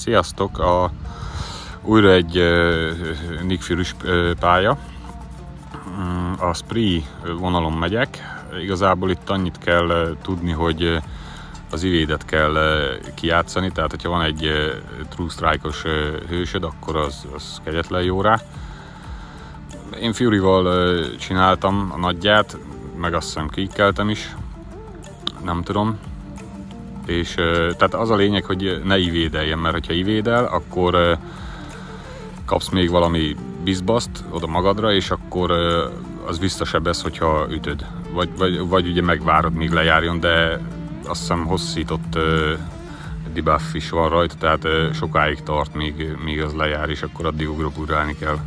Sziasztok! A, újra egy uh, Nick Fury pálya. Mm, a Spree vonalon megyek. Igazából itt annyit kell tudni, hogy az ivédet kell kijátszani, tehát hogyha van egy True Strike-os hősöd, akkor az, az kegyetlen jó rá. Én Fury-val csináltam a nagyját, meg azt hiszem kikkeltem is, nem tudom, és tehát az a lényeg, hogy ne ivédeljen, mert ha ivédel, akkor kapsz még valami bizbaszt oda magadra, és akkor az visszasebesz, hogyha ütöd. Vagy, vagy, vagy ugye megvárod, míg lejárjon, de azt hiszem hosszított debuff is van rajta, tehát sokáig tart, míg, míg az lejár, és akkor addig ugrálni kell.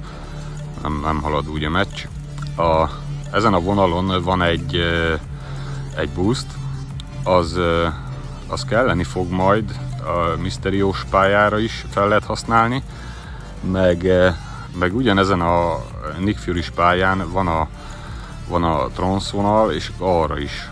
Nem, nem halad úgy a meccs. A, ezen a vonalon van egy, egy boost, az az kelleni fog majd a miszteriós pályára is fel lehet használni, meg, eh, meg ugyanezen a Nick Fury pályán van a, van a vonal, és arra is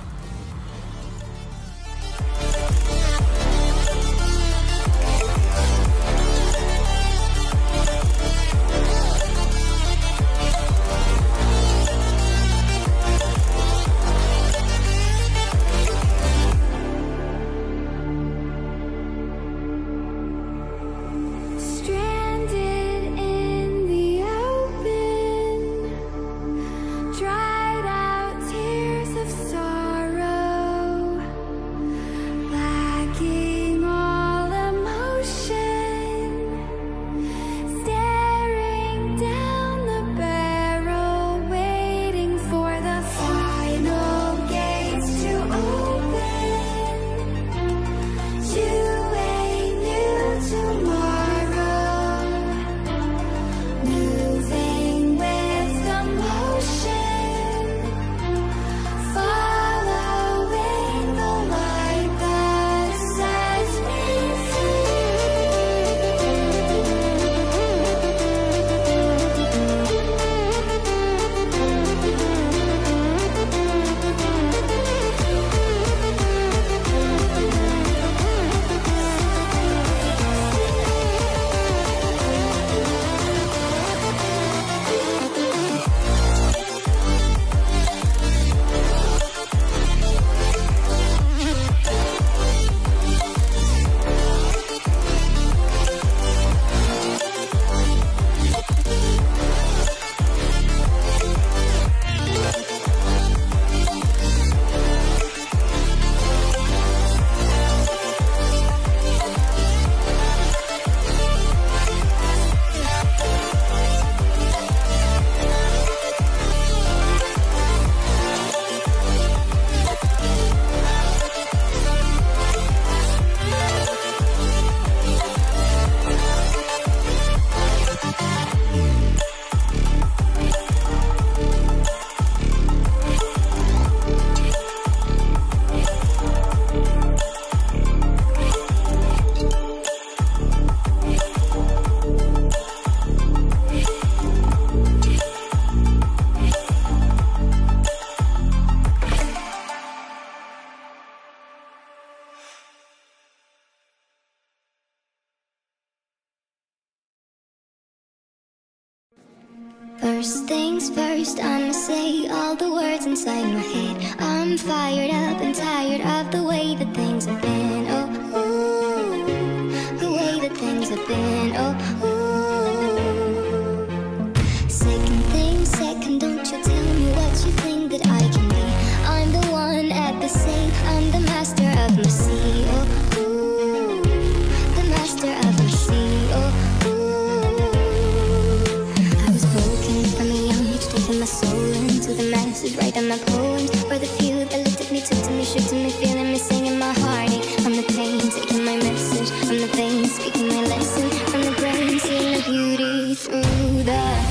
first, I'ma say all the words inside my head. I'm fired up and tired of the way that things writing my poems for the few that looked at me, took to me, shook to me, feeling me, singing my heartache. From the pain, taking my message from the vein, speaking my lesson from the brain, seeing the beauty through the.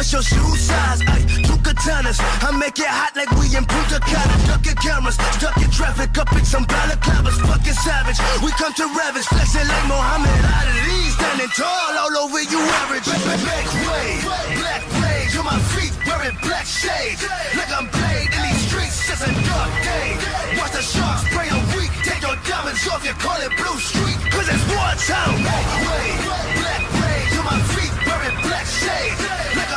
What's your shoe size? Ay, two katanas. I make it hot like we in Punta Cana. Duck your cameras, stuck in traffic, up in some balaclavas. Fucking savage, we come to ravage. Flexing like Muhammad Ali, standing tall all over you average. Black way, black blaze on my feet, wearing black shades. Like I'm played in these streets, it's a dark day. Watch the sharks spray on weak, take your diamonds off, you call it Blue Street. Cause it's war time. Black way, black blaze on my feet, wearing black shades. Like